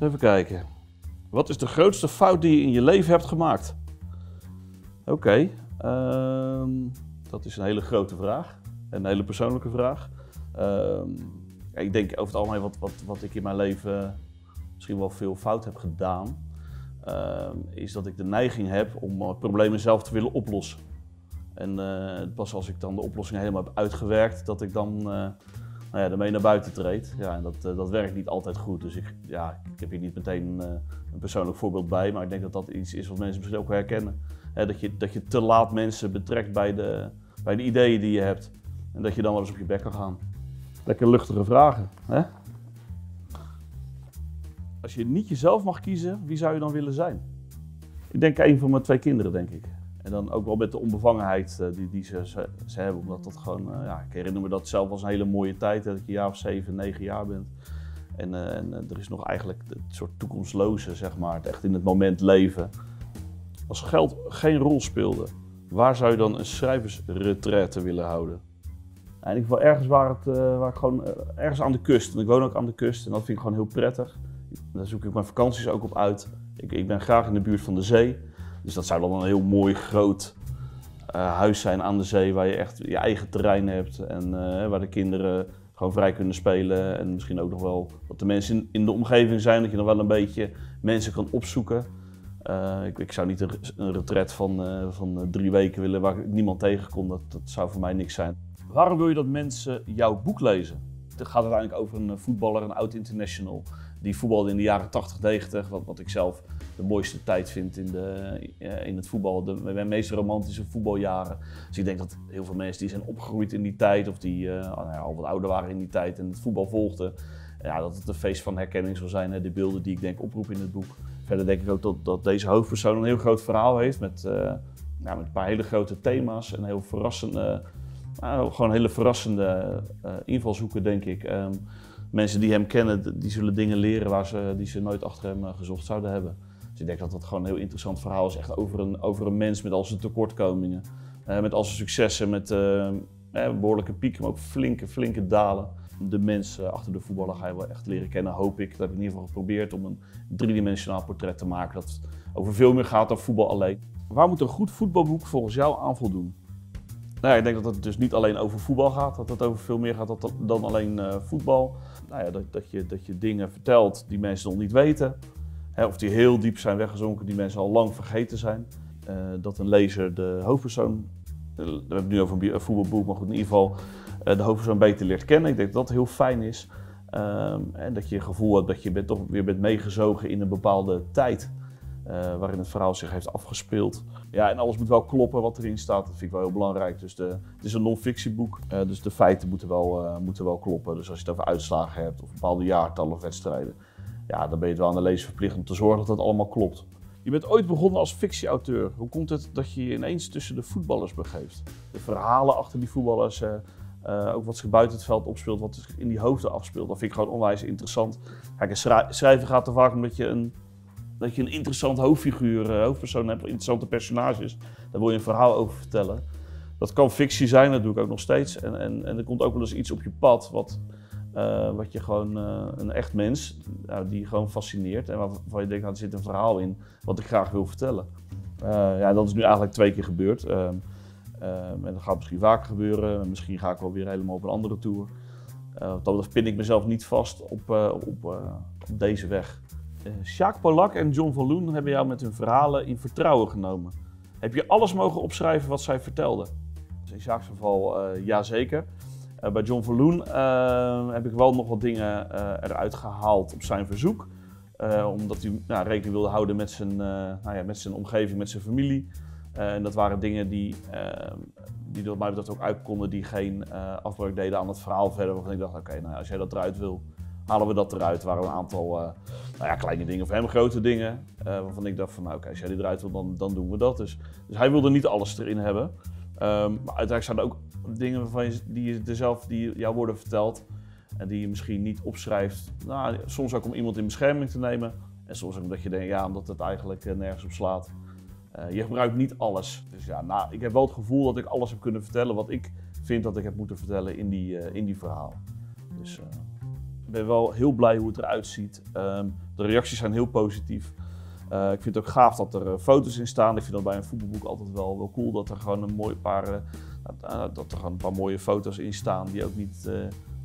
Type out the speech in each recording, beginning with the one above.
Even kijken. Wat is de grootste fout die je in je leven hebt gemaakt? Oké, ehm, dat is een hele grote vraag. Een hele persoonlijke vraag. Ehm, ik denk over het algemeen wat, wat, wat ik in mijn leven misschien wel veel fout heb gedaan. ehm, is dat ik de neiging heb om eh, problemen zelf te willen oplossen. En eh, pas als ik dan de oplossing helemaal heb uitgewerkt, dat ik dan eh, nou ja, ermee naar buiten treed. Ja, en dat, eh, dat werkt niet altijd goed. Dus ik, ja, ik heb hier niet meteen eh, een persoonlijk voorbeeld bij, maar ik denk dat dat iets is wat mensen misschien ook herkennen. Hè, dat, je, dat je te laat mensen betrekt bij de, bij de ideeën die je hebt. En dat je dan wel eens op je bek kan gaan. Lekker luchtige vragen. Hè? Als je niet jezelf mag kiezen, wie zou je dan willen zijn? Ik denk een van mijn twee kinderen, denk ik. En dan ook wel met de onbevangenheid eh, die, die ze, ze, hebben. Omdat dat gewoon, eh, ja, ik herinner me dat zelf als een hele mooie tijd. Dat je een jaar of zeven, negen jaar bent. En, eh, en er is nog eigenlijk het soort toekomstloze, zeg maar. Het echt in het moment leven. Als geld geen rol speelde, waar zou je dan een schrijversretraite willen houden? Nou, in ieder geval ergens waar, het, waar ik gewoon, ergens aan de kust. En ik woon ook aan de kust en dat vind ik gewoon heel prettig. Daar zoek ik mijn vakanties ook op uit. Ik, ik ben graag in de buurt van de zee. Dus dat zou dan een heel mooi groot eh, huis zijn aan de zee waar je echt je eigen terrein hebt en eh, waar de kinderen gewoon vrij kunnen spelen. En misschien ook nog wel dat de mensen in, de omgeving zijn, dat je dan wel een beetje mensen kan opzoeken. Eh, ik, ik zou niet een, een retret van, van drie weken willen waar niemand tegenkom. Dat, dat zou voor mij niks zijn. Waarom wil je dat mensen jouw boek lezen? Het gaat uiteindelijk over een voetballer, een oud international. Die voetbalde in de jaren 80, 90. Wat, wat ik zelf de mooiste tijd vind in, de, eh, in het voetbal. De, meest romantische voetbaljaren. Dus ik denk dat heel veel mensen die zijn opgegroeid in die tijd. Of die eh, nou al wat ouder waren in die tijd en het voetbal volgden. Ja, dat het een feest van herkenning zal zijn. De beelden die ik denk oproep in het boek. Verder denk ik ook dat, dat deze hoofdpersoon een heel groot verhaal heeft. Met, eh, met een paar hele grote thema's. En heel verrassende, nou, gewoon hele verrassende invalshoeken, denk ik. Ehm, mensen die hem kennen, die zullen dingen leren waar ze, die ze nooit achter hem eh, gezocht zouden hebben. Dus ik denk dat dat gewoon een heel interessant verhaal is. Echt over een, over een mens met al zijn tekortkomingen. eh, met al zijn successen, met eh, eh, behoorlijke pieken, maar ook flinke, flinke dalen. De mens eh, achter de voetballer ga je wel echt leren kennen, hoop ik. Dat heb ik in ieder geval geprobeerd om een driedimensionaal portret te maken. Dat over veel meer gaat dan voetbal alleen. Waar moet een goed voetbalboek volgens jou aan voldoen? Nou ik denk dat het dus niet alleen over voetbal gaat, dat het over veel meer gaat dan- alleen eh, voetbal. Nou ja, dat, dat, je, dat je dingen vertelt die mensen nog niet weten. Hè, of die heel diep zijn weggezonken, die mensen al lang vergeten zijn. Eh, dat een lezer de hoofdpersoon, eh, we hebben het nu over een voetbalboek, maar goed, in ieder geval de hoofdpersoon beter leert kennen. Ik denk dat dat heel fijn is. Ehm, en dat je het gevoel hebt dat je bent, toch weer bent meegezogen in een bepaalde tijd. Eh, waarin het verhaal zich heeft afgespeeld. Ja, en alles moet wel kloppen wat erin staat. Dat vind ik wel heel belangrijk. Dus de, het is een non-fictieboek, eh, dus de feiten moeten wel, eh, moeten wel kloppen. Dus als je het over uitslagen hebt of bepaalde jaartallen of wedstrijden, ja, dan ben je het wel aan de lezer verplicht om te zorgen dat dat allemaal klopt. Je bent ooit begonnen als fictieauteur. Hoe komt het dat je je ineens tussen de voetballers begeeft? De verhalen achter die voetballers, ook wat zich buiten het veld opspeelt, wat zich in die hoofden afspeelt, dat vind ik gewoon onwijs interessant. Kijk, een schrij- schrijven gaat er vaak omdat je een, dat je een interessant hoofdfiguur, eh, hoofdpersoon hebt, interessante personages. Daar wil je een verhaal over vertellen. Dat kan fictie zijn, dat doe ik ook nog steeds. En, en, en er komt ook wel eens iets op je pad wat, eh, wat je gewoon, eh, een echt mens, nou, die gewoon fascineert. En waarvan je denkt, nou, er zit een verhaal in wat ik graag wil vertellen. Ja, dat is nu eigenlijk twee keer gebeurd. Ehm, ehm, en dat gaat misschien vaker gebeuren. Misschien ga ik wel weer helemaal op een andere tour. Uh, dat pin ik mezelf niet vast op, op, op deze weg. Sjaak Polak en John van Loen hebben jou met hun verhalen in vertrouwen genomen. Heb je alles mogen opschrijven wat zij vertelden? Dus in Sjaak's geval uh, jazeker. Uh, bij John van Loen uh, heb ik wel nog wat dingen eruit gehaald op zijn verzoek. Omdat hij nou, rekening wilde houden met zijn, nou ja, met zijn omgeving, met zijn familie. en dat waren dingen die, die wat mij betreft ook uit konden, die geen afbreuk deden aan het verhaal verder. Waarvan ik dacht, oké, nou, als jij dat eruit wil, halen we dat eruit. Er waren een aantal nou ja, kleine dingen, of hem grote dingen. waarvan ik dacht van, nou oké, als jij die eruit wil, dan, dan doen we dat. Dus, dus hij wilde niet alles erin hebben. Um, maar uiteindelijk zijn er ook dingen waarvan die je die jou worden verteld en die je misschien niet opschrijft. Nou, soms ook om iemand in bescherming te nemen. En soms ook omdat je denkt, ja, omdat het eigenlijk nergens op slaat. Je gebruikt niet alles. Dus ja, nou, ik heb wel het gevoel dat ik alles heb kunnen vertellen wat ik vind dat ik heb moeten vertellen in die, uh, in die verhaal. Dus uh, ben wel heel blij hoe het eruit ziet. Ehm, de reacties zijn heel positief. Eh, ik vind het ook gaaf dat er eh, foto's in staan. Ik vind dat bij een voetbalboek altijd wel, wel cool dat er gewoon een mooi paar, uh, dat er een paar mooie foto's in staan die ook niet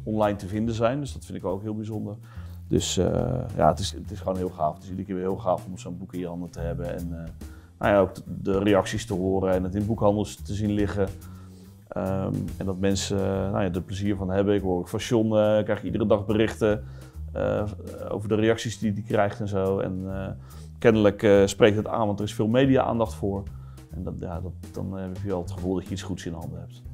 online te vinden zijn. Dus dat vind ik ook heel bijzonder. Dus ja, het is, het is gewoon heel gaaf. Het is iedere keer weer heel gaaf om zo'n boek in je handen te hebben. En nou ja, ook de reacties te horen en het in boekhandels te zien liggen. Ehm, en dat mensen nou ja, er plezier van hebben. Ik hoor ook van John, uh, krijg iedere dag berichten over de reacties die hij krijgt en zo. En kennelijk spreekt het aan, want er is veel media-aandacht voor. En dat, ja, dat, dan heb je wel het gevoel dat je iets goeds in handen hebt.